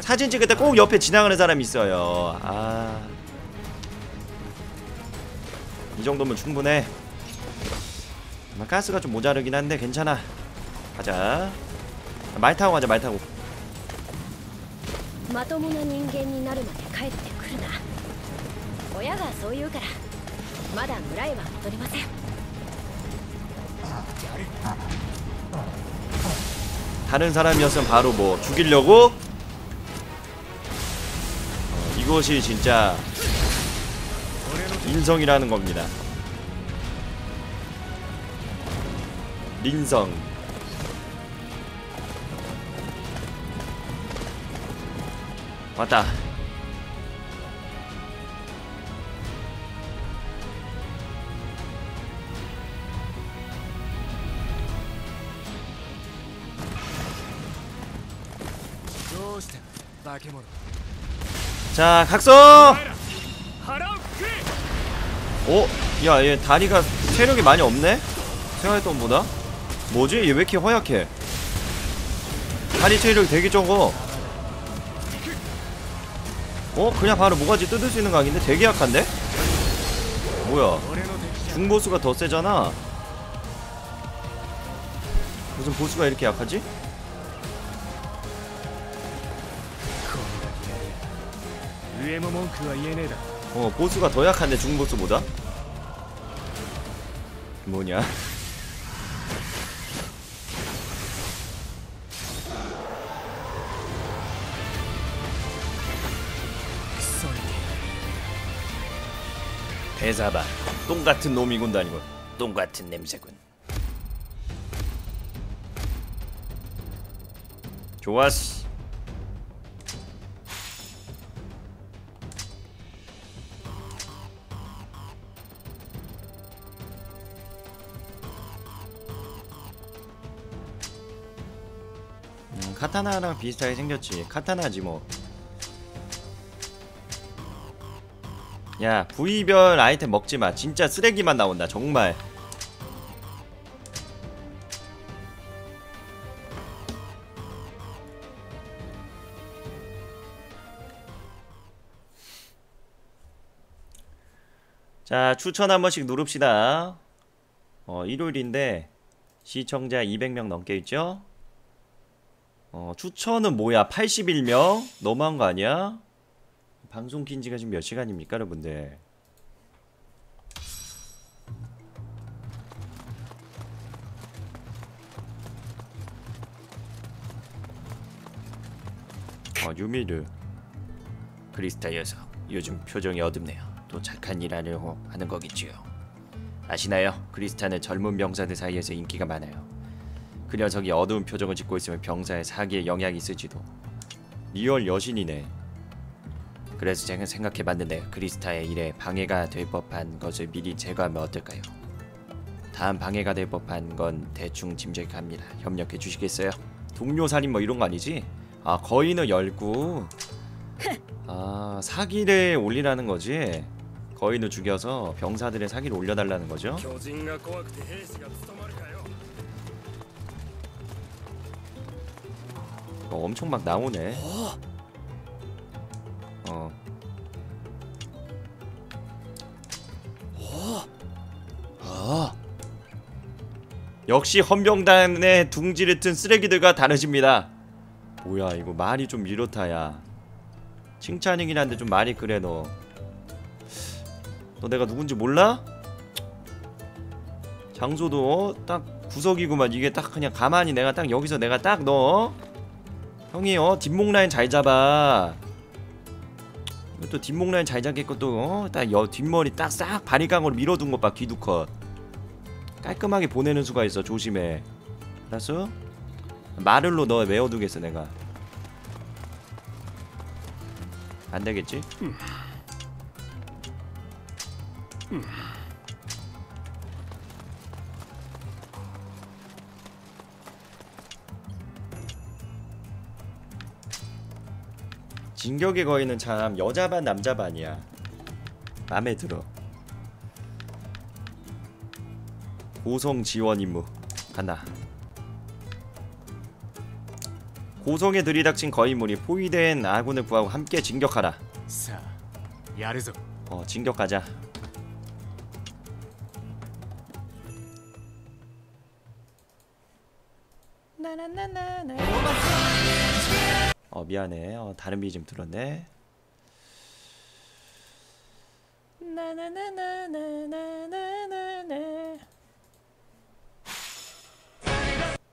사진 찍을 때 꼭 옆에 지나가는 사람이 있어요. 아... 이 정도면 충분해. 가스가 좀 모자르긴 한데 괜찮아. 가자. 말 타고 가자 말 타고. 다른 사람이었으면 바로 뭐 죽이려고? 이것이 진짜 인성이라는 겁니다. 린성. 왔다 자 각성 오, 야, 얘 다리가 체력이 많이 없네? 생각했던 보다. 뭐지? 얘 왜 이렇게 허약해? 다리 체력이 되게 적어. 어? 그냥 바로 모가지 뜯을 수 있는 각인데 되게 약한데? 뭐야? 중보수가 더 세잖아. 무슨 보수가 이렇게 약하지? 어, 보수가 더 약한데 중보수보다? 뭐냐? 대사바. 똥같은 놈이군도 아니고 똥같은 냄새군. 좋았어 카타나랑 비슷하게 생겼지 카타나지 뭐 야, 부위별 아이템 먹지마. 진짜 쓰레기만 나온다, 정말. 자, 추천 한 번씩 누릅시다. 어, 일요일인데, 시청자 200명 넘게 있죠? 어, 추천은 뭐야? 81명? 너무한 거 아니야? 방송 킨 지가 지금 몇 시간입니까, 여러분들? 어, 유미르. 크리스타 녀석. 요즘 표정이 어둡네요. 또 착한 일 하려고 하는 거겠지요. 아시나요? 크리스타는 젊은 병사들 사이에서 인기가 많아요. 그 녀석이 어두운 표정을 짓고 있으면 병사의 사기에 영향이 있을지도. real 여신이네. 그래서 제가 생각해봤는데 크리스타의 일에 방해가 될 법한 것을 미리 제거하면 어떨까요? 다음 방해가 될 법한 건 대충 짐작합니다. 협력해 주시겠어요? 동료 살인 뭐 이런 거 아니지? 아 거인을 열고 아 사기를 올리라는 거지? 거인을 죽여서 병사들의 사기를 올려달라는 거죠? 어, 엄청 막 나오네. 어. 어. 역시 헌병단의 둥지를 튼 쓰레기들과 다르십니다. 뭐야 이거 말이 좀 이렇다 야. 칭찬이긴 한데 좀 말이 그래 너. 너 내가 누군지 몰라? 장소도 어? 딱 구석이구만 이게 딱 그냥 가만히 내가 딱 여기서 내가 딱 너 형이 어 뒷목 라인 잘 잡아. 또 뒷목 라인 잘 잡겠고 또딱여 뒷머리 딱 싹 바리깡으로 밀어둔 것봐 귀두컷. 깔끔하게 보내는 수가 있어 조심해. 알았어? 말을로 너 외워두겠어 내가. 안 되겠지? 진격의 거인은 참 여자반 남자반이야. 맘에 들어. 고성 지원 임무. 하나 고성에 들이닥친 거인물이 포위된 아군을 구하고 함께 진격하라. 어 진격하자. 미안해. 어, 다른 BGM 들었네.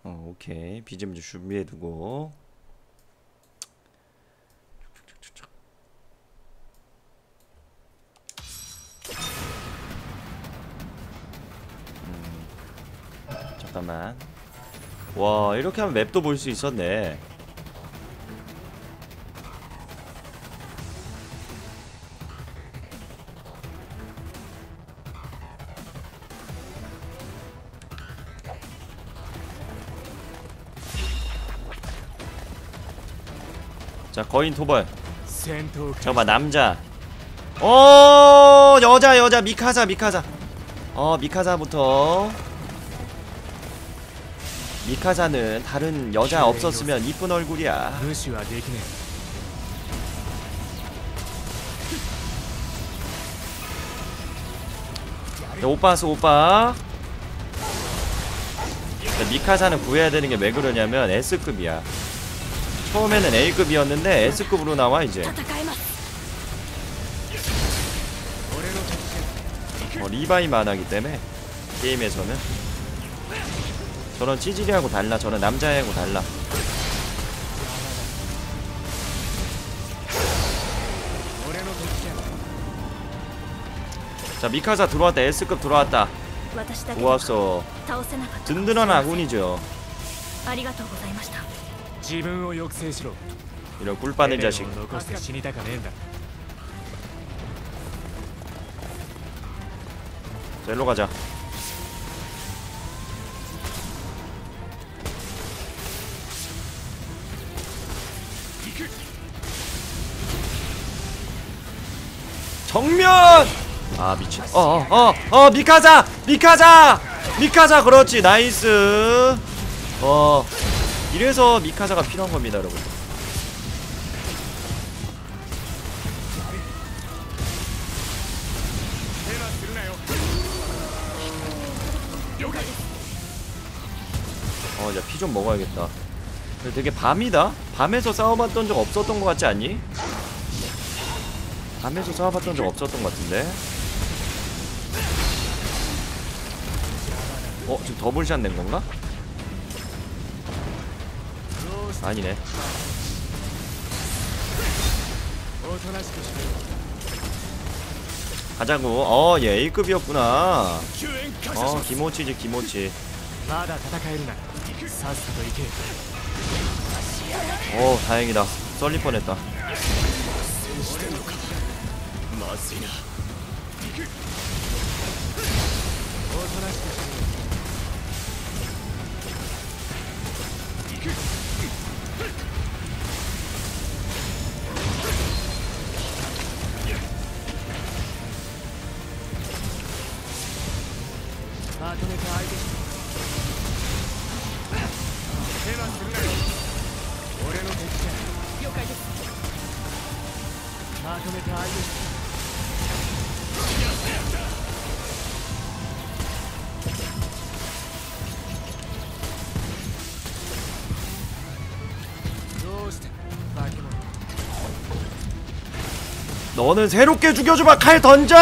어 오케이. BGM 좀 준비해 두고. 잠깐만. 와 이렇게 하면 맵도 볼 수 있었네 자 거인 토벌. 잠깐만 남자. 어 여자 여자 미카사 미카사. 어 미카사부터. 미카사는 다른 여자 없었으면 이쁜 얼굴이야. 오빠 왔어 오빠. 미카사는 구해야 되는 게 왜 그러냐면 S급이야. 처음에는 A급이었는데 S급으로 나와 이제. 어, 리바이만 하기 때문에 게임에서는 저런 찌질이하고 달라 저런 남자애하고 달라. 자 미카사 들어왔다 S급 들어왔다. 좋았어 든든한 아군이죠. 이런 꿀 빠는 자식. 자, 일로 가자. 정면! 아 미친 어어어어 어, 어, 어, 미카사! 미카사! 미카사 그렇지 nice 어 이래서 미카사가 필요한 겁니다 여러분 어, 야, 피 좀 먹어야겠다. 되게 밤이다? 밤에서 싸워봤던 적 없었던 것 같지 않니? 밤에서 싸워봤던 적 없었던 것 같은데? 어, 지금 더블샷 낸 건가? 아니네. 가자고. 어, 얘 1급이었구나. 어, 기모치지, 기모치. 오, 어, 다행이다. 썰릴 뻔했다. 사정을 다 알고 있다. 너는 새롭게 죽여줘봐 칼 던져!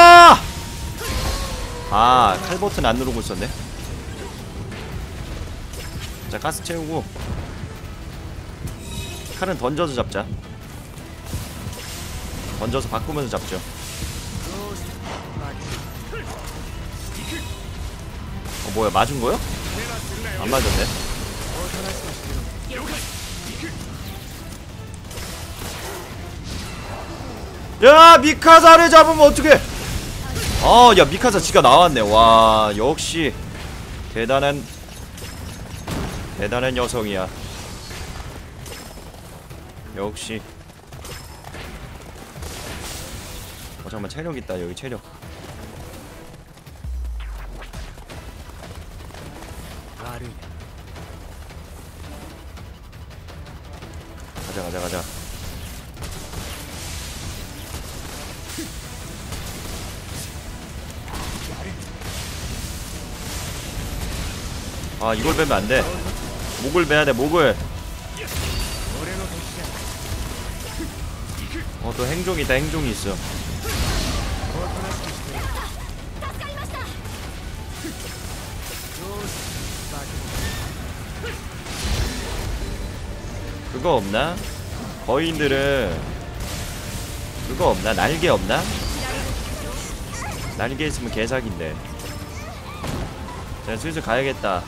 아 칼버튼 안 누르고 있었네 자 가스 채우고 칼은 던져서 잡자 던져서 바꾸면서 잡죠. 어 뭐야 맞은 거요? 안 맞았네. 야 미카사를 잡으면 어떡해? 아야 미카사 지가 나왔네. 와 역시 대단한 대단한 여성이야. 역시. 잠깐만 체력 있다 여기 체력. 가자 가자 가자. 아 이걸 빼면 안돼. 목을 빼야 돼 목을. 어 또 행종이 있다 행종이 있어. 그거 없나? 거인들은 그거 없나? 날개 없나? 날개 있으면 개사기인데 자 슬슬 가야겠다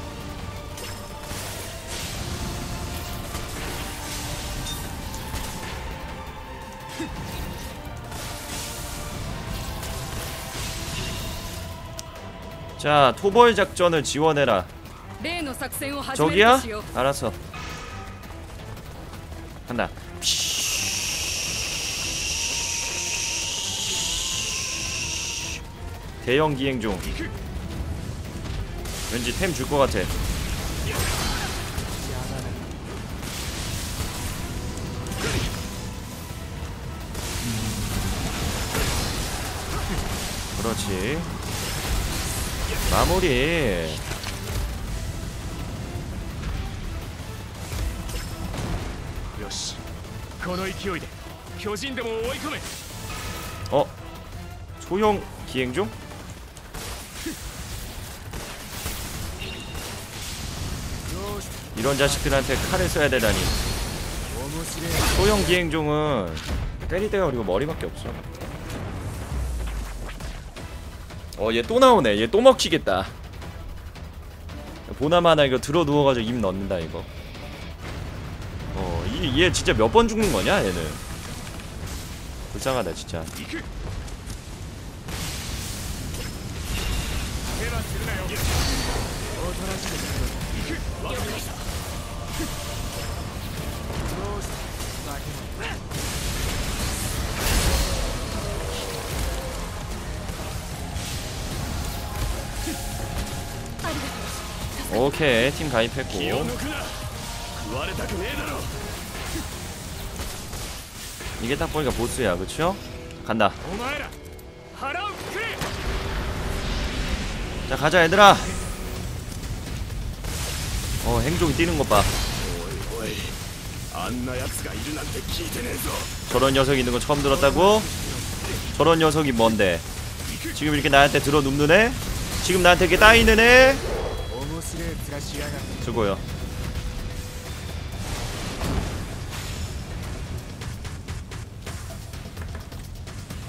자 토벌 작전을 지원해라 저기야? 알았어 간다. 대형 기행 중. 왠지 템 줄 것 같아. 그렇지. 마무리 この勢いで巨人でも追い込め 어? 소형 기행 중? 이런 자식들한테 칼을 써야 되다니 面白い 소형 기행 중은 때릴 데가 그리고 머리밖에 없어 어 얘 또 나오네 얘 또 먹히겠다 보나마나 이거 들어 누워가지고 입 넣는다 이거 이, 얘 진짜 몇 번 죽는 거냐 얘는? 불쌍하다 진짜. 오케이 팀 가입했고. 이게 딱 보니까 보스야 그쵸? 간다 자 가자 얘들아 어 행종이 뛰는 것봐 저런 녀석이 있는 거 처음 들었다고? 저런 녀석이 뭔데 지금 이렇게 나한테 들어눕는 애? 지금 나한테 이렇게 따이는 애? 수고요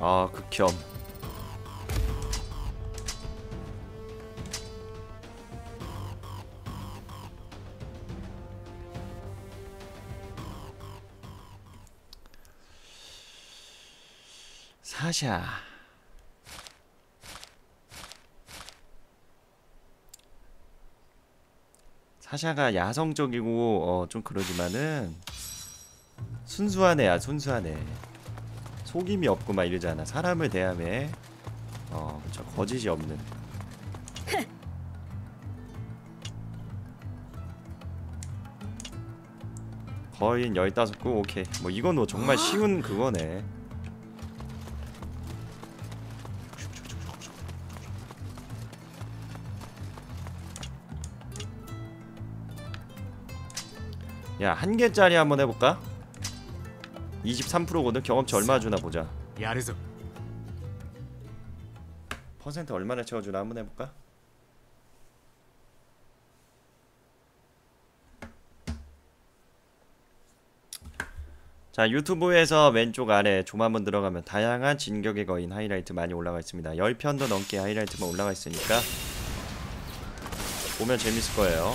아 극혐 사샤. 사샤가 야성적이고 어, 좀 그러지만은 순수한 애 속임이 없고 막 이러잖아. 사람을 대함에 어 그쵸. 거짓이 없는. 거인 15구 오케이. 뭐 이건 뭐 정말 쉬운 그거네. 야 한 개짜리 한번 해볼까? 23%거든. 경험치 얼마 주나 보자. 야르소 퍼센트 얼마나 채워주나 한번 해볼까? 자 유튜브에서 왼쪽 아래 좀 한번 들어가면 다양한 진격의 거인 하이라이트 많이 올라가 있습니다. 10편도 넘게 하이라이트만 올라가 있으니까 보면 재밌을 거예요.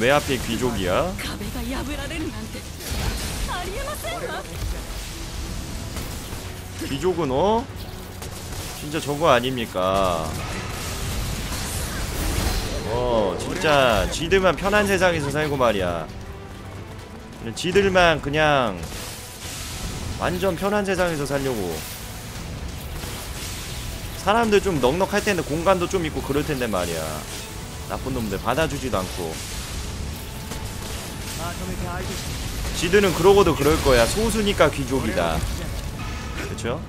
왜 앞에 귀족이야? 귀족은 어? 진짜 저거 아닙니까? 어 진짜 지들만 편한 세상에서 살고 말이야 지들만 그냥 완전 편한 세상에서 살려고 사람들 좀 넉넉할 텐데 공간도 좀 있고 그럴 텐데 말이야 나쁜 놈들 받아주지도 않고 지드는 그러고도 그럴 거야. 소수니까 귀족이다. 그렇죠?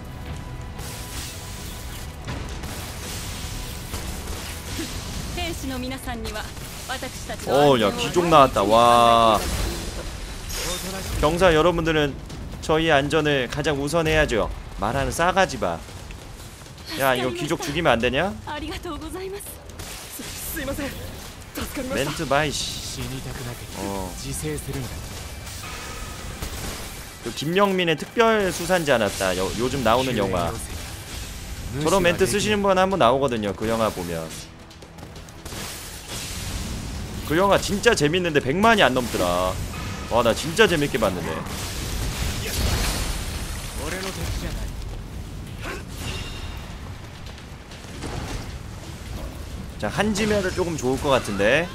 어, 야 귀족 나왔다. 와. 경사 여러분들은 저희 안전을 가장 우선해야죠. 말하는 싸가지 봐. 야, 이거 귀족 죽이면 안 되냐? 멘트 바이 씨. 어. 그 김영민의 특별 수산지 않았다. 요, 요즘 나오는 영화. 저런 멘트 쓰시는 분 한 번 나오거든요. 그 영화 보면. 그 영화 진짜 재밌는데 100만이 안 넘더라. 와, 나 진짜 재밌게 봤는데. 자, 한지면을 조금 좋을 것 같은데.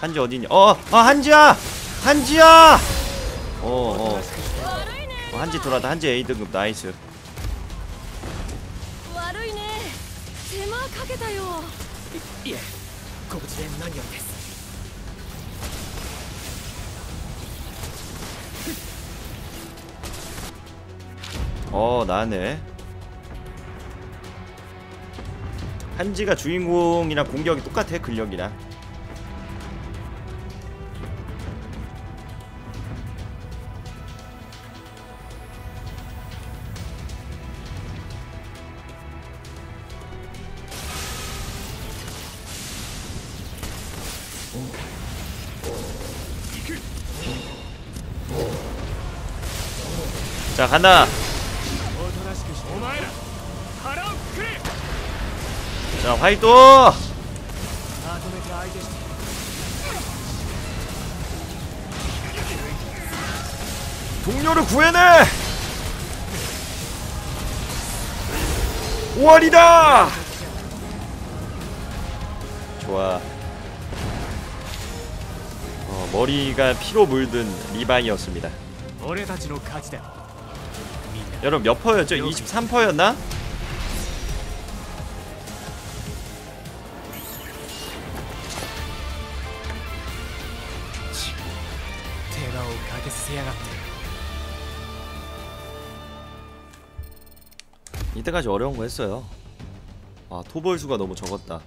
한지 어디니? 어, 어 한지야, 한지야. 어, 어. 어 한지 돌아다 한지 A 등급 nice. 어 나네 한지가 주인공이랑 공격이 똑같아 근력이랑 자 간다. 자 화이토 동료를 구해내! 오월이다! 좋아. 어, 머리가 피로 물든 리바이였습니다. 여러분 몇 퍼였죠? 23퍼였나? 이때까지 어려운 거 했어요 아 토벌 수가 너무 적었다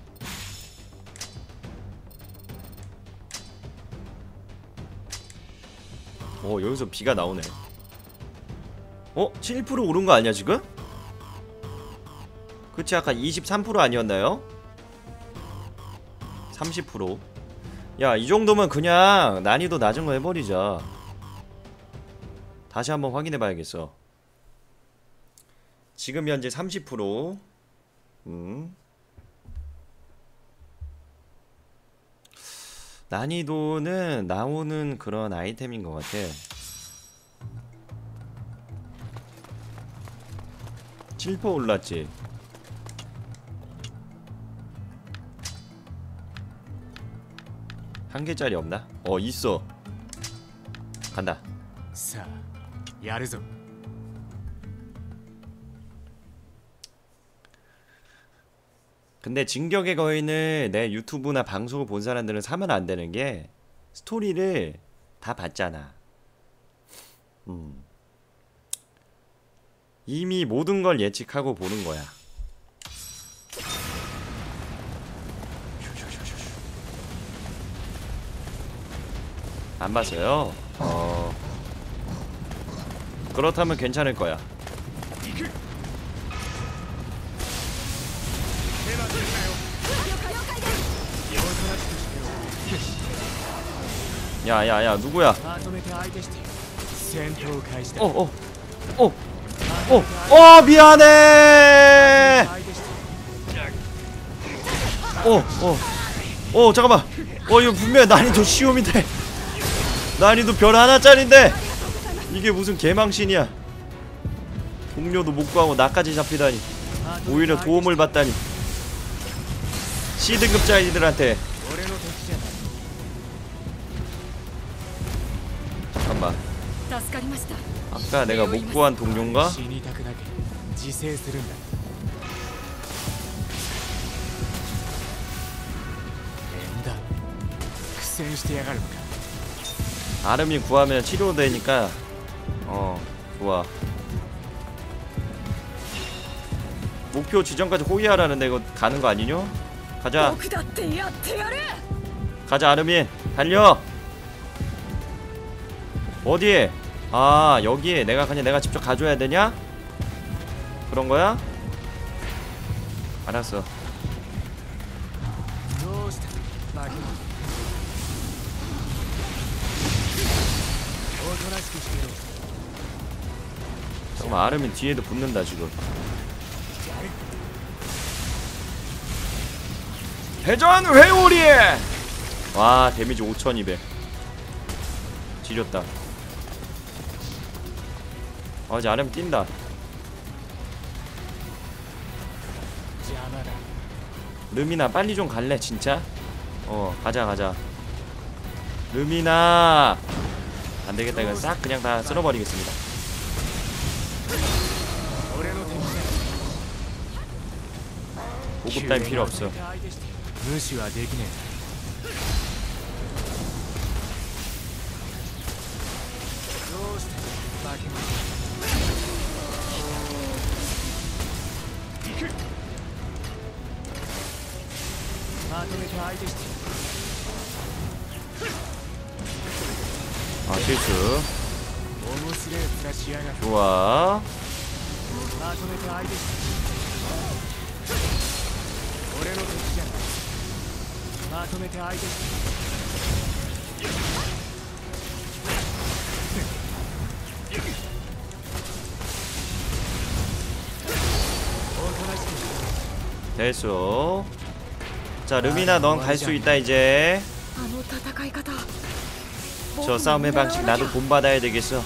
어 여기서 비가 나오네 어? 7% 오른 거 아니야, 지금? 그치, 아까 23% 아니었나요? 30%. 야, 이 정도면 그냥 난이도 낮은 거 해버리자. 다시 한번 확인해 봐야겠어. 지금 현재 30% 음. 난이도는 나오는 그런 아이템인 것 같아. 7% 올랐지 한 개짜리 없나? 어 있어 간다 자, 야르죠 근데 진격의 거인을 내 유튜브나 방송을 본 사람들은 사면 안 되는 게 스토리를 다 봤잖아. 음. 이미 모든 걸 예측하고 보는 거야. 안 봤어요? 어... 그렇다면 괜찮을 거야. 야야야 누구야? 어어 어. 어. 어. 어, 어 미안해. 어, 어, 어 잠깐만. 어 이거 분명 난이도 쉬움인데. 난이도 별 하나짜린데. 이게 무슨 개망신이야. 동료도 못 구하고 나까지 잡히다니. 오히려 도움을 받다니. C 등급자이들한테 아까 내가 못 구한 동료인가? 그 아름이 구하면 치료되니까. 어 좋아. 목표 지점까지 호위하라는데 이거 가는 거 아니뇨? 가자. 어, 가자 아름이. 달려! 어디에? 아 여기에 내가 그냥 내가 직접 가져야 되냐? 그런 거야? 알았어 잠깐만 아름이 뒤에도 붙는다 지금 대전 회오리에! 와 데미지 5200 지렸다 어, 잘하면 뛴다. 르미나 빨리 좀 갈래 진짜? 어 가자 가자. 르미나! 안되겠다 이건 싹 그냥 다 쓸어버리겠습니다. 고급 타임 필요 없어. 좋아. 됐어. 자 루미나 넌 갈 수 있다 이제. 저 싸움의 방식 나도 본받아야 되겠어.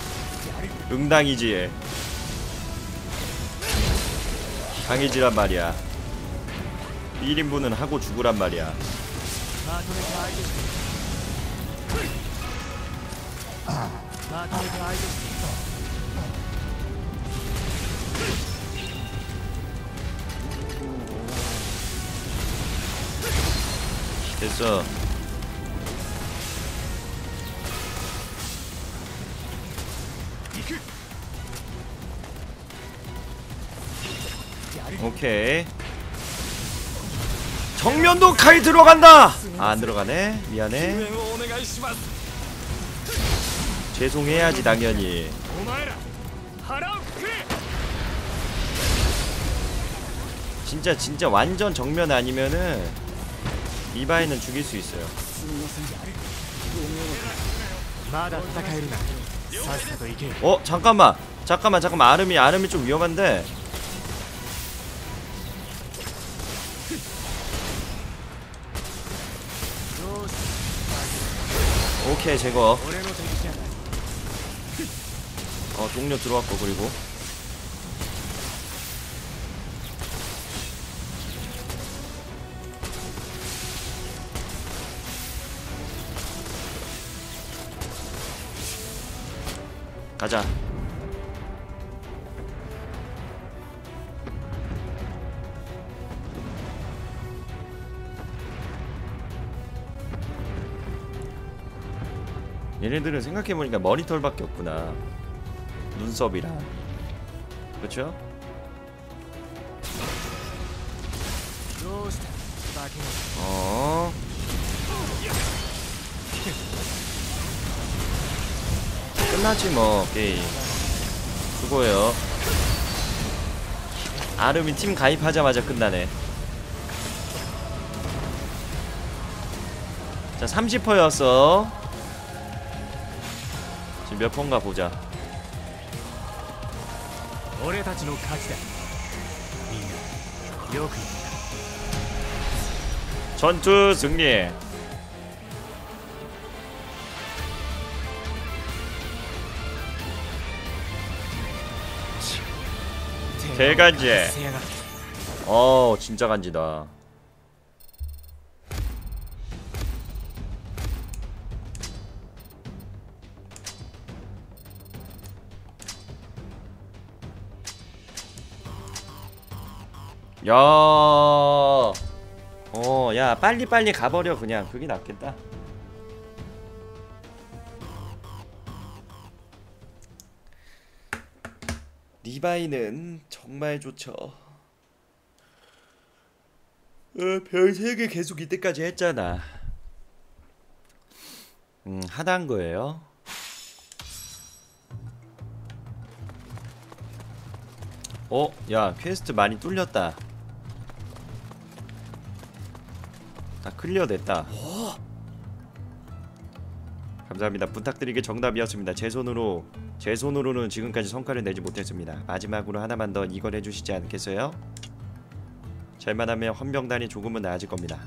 응당이지 강해지란 말이야. 1인분은 하고 죽으란 말이야. 됐어. 오케이. 정면도 칼 들어간다! 아, 안 들어가네. 미안해. 죄송해야지 당연히. 진짜 진짜 완전 정면 아니면은 이바이는 죽일 수 있어요. 어? 잠깐만. 잠깐만 잠깐만. 아름이 아름이 좀 위험한데. 오케이 제거 어 동료 들어왔고 그리고. 가자. 얘네들은 생각해보니까 머리털밖에 없구나. 눈썹이랑. 그렇죠? 어. 끝나지 뭐 게임. 수고해요. 아름이 팀 가입하자마자 끝나네. 자 30%였어. 지금 몇 번가 보자. 전투 승리. 대간지. 어, 진짜 간지다. 야, 어, 야, 빨리 빨리 가버려 그냥 그게 낫겠다. 리바이는 정말 좋죠. 어, 별 3개 계속 이때까지 했잖아. 음, 하단 거예요. 어, 야, 퀘스트 많이 뚫렸다. clear 됐다. 감사합니다. 부탁드리게 정답이었습니다. 제 손으로 제 손으로는 지금까지 성과를 내지 못했습니다. 마지막으로 하나만 더 이걸 해주시지 않겠어요? 잘만 하면 헌병단이 조금은 나아질 겁니다.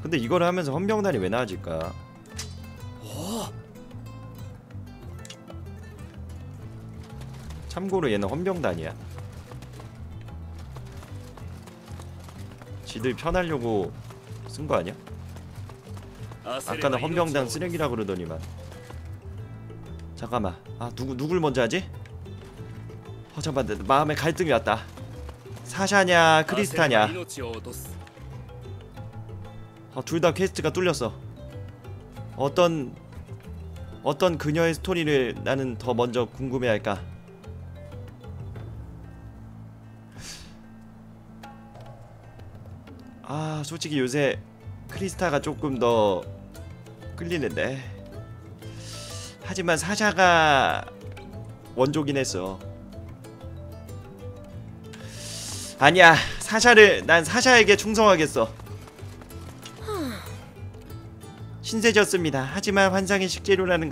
근데 이걸 하면서 헌병단이 왜 나아질까? 참고로 얘는 헌병단이야. 지들 편하려고 쓴 거 아니야? 아까는 헌병당 쓰레기라고 그러더니만. 잠깐만. 아 누구 누굴 먼저 하지? 어 잠깐만. 마음에 갈등이 왔다. 사샤냐 크리스타냐? 어, 둘다 quest가 뚫렸어. 어떤 어떤 그녀의 스토리를 나는 더 먼저 궁금해할까? 아, 솔직히 요새 크리스타가 조금 더 끌리는데. 하지만 사샤가 원조긴 했어. 아니야, 사샤를 난 사샤에게 충성하겠어. 신세졌습니다. 하지만 환상의 식재료라는 건